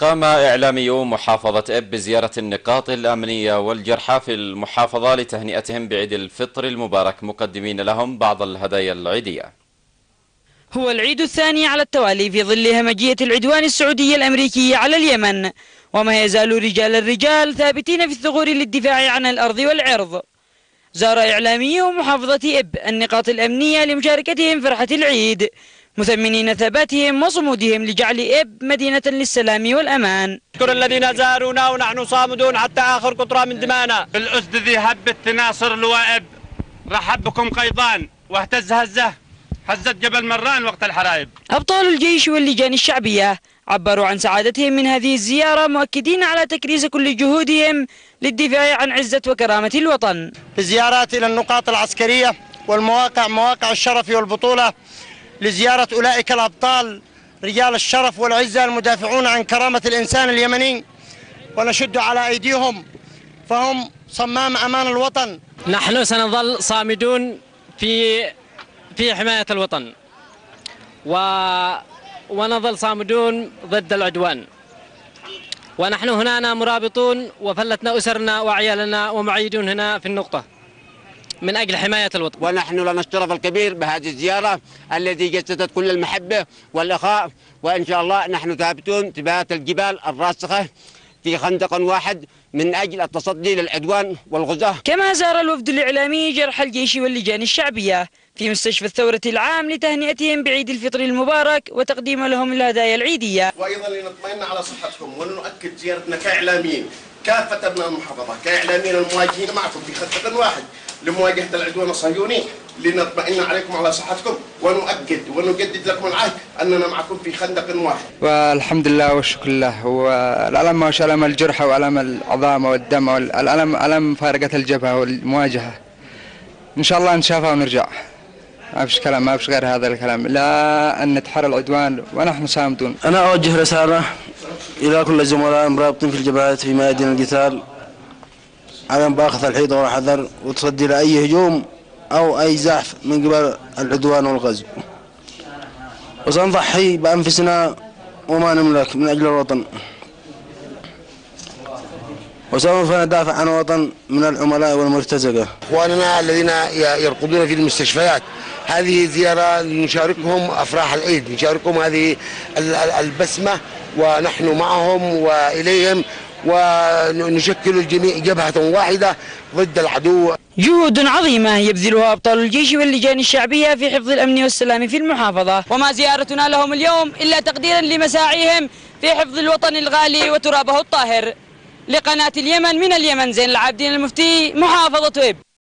قام إعلاميو محافظة إب بزيارة النقاط الأمنية والجرحى في المحافظة لتهنئتهم بعيد الفطر المبارك مقدمين لهم بعض الهدايا العيدية. هو العيد الثاني على التوالي في ظل همجية العدوان السعودي الأمريكي على اليمن وما يزال رجال الرجال ثابتين في الثغور للدفاع عن الأرض والعرض. زار إعلاميو محافظة إب النقاط الأمنية لمشاركتهم فرحة العيد. مثمنين ثباتهم وصمودهم لجعل إب مدينة للسلام والأمان. نشكر الذين زارونا ونحن صامدون حتى آخر قطرة من دمانا. بالأسد ذي هبت تناصر لوائب رحب بكم قيضان. واهتز هزه. هزت جبل مران وقت الحرايب أبطال الجيش واللجان الشعبية عبروا عن سعادتهم من هذه الزيارة مؤكدين على تكريس كل جهودهم للدفاع عن عزة وكرامة الوطن. بزيارات إلى النقاط العسكرية والمواقع مواقع الشرف والبطولة لزيارة أولئك الأبطال رجال الشرف والعزة المدافعون عن كرامة الإنسان اليمني. ونشد على أيديهم فهم صمام أمان الوطن. نحن سنظل صامدون في في حماية الوطن. و ونظل صامدون ضد العدوان. ونحن هنا مرابطون وفلتنا أسرنا وعيالنا ومعيدون هنا في النقطة. من أجل حماية الوطن. ونحن لنا الشرف الكبير بهذه الزيارة التي جسدت كل المحبة والأخاء وإن شاء الله نحن ثابتون ثبات الجبال الراسخة في خندق واحد من أجل التصدي للعدوان والغزاة. كما زار الوفد الإعلامي جرح الجيش واللجان الشعبية في مستشفى الثورة العام لتهنئتهم بعيد الفطر المبارك وتقديم لهم الهدايا العيدية. وأيضا لنطمئن على صحتكم ونؤكد زيارتنا كإعلاميين. كافة أبناء المحافظة كإعلاميين المواجهين معكم في خطة واحد. لمواجهة العدوان الصهيوني لنطمئن عليكم على صحتكم ونؤكد ونجدد لكم العهد أننا معكم في خندق واحد. والحمد لله والشكر لله. والألم مش ألم الجرح وألم العظام والدم والألم ألم فارقة الجبهة والمواجهة. إن شاء الله نشافها ونرجع. ما فيش كلام ما فيش غير هذا الكلام. لا أن نتحرى العدوان ونحن صامدون أنا أوجه رسالة إلى كل الزملاء المرابطين في الجبهات في ميادين القتال. على باخذ الحيطة والحذر وتصدي لأي هجوم أو أي زحف من قبل العدوان والغزو. وسنضحي بأنفسنا وما نملك من أجل الوطن. وسوف ندافع عن الوطن من العملاء والمرتزقة. إخواننا الذين يرقدون في المستشفيات هذه زيارة نشاركهم أفراح العيد نشاركهم هذه البسمة ونحن معهم وإليهم ونشكل الجميع جبهة واحدة ضد العدو. جهود عظيمة يبذلها أبطال الجيش واللجان الشعبية في حفظ الأمن والسلام في المحافظة. وما زيارتنا لهم اليوم إلا تقديرا لمساعيهم في حفظ الوطن الغالي وترابه الطاهر. لقناة اليمن من اليمن زين العابدين المفتي محافظة ويب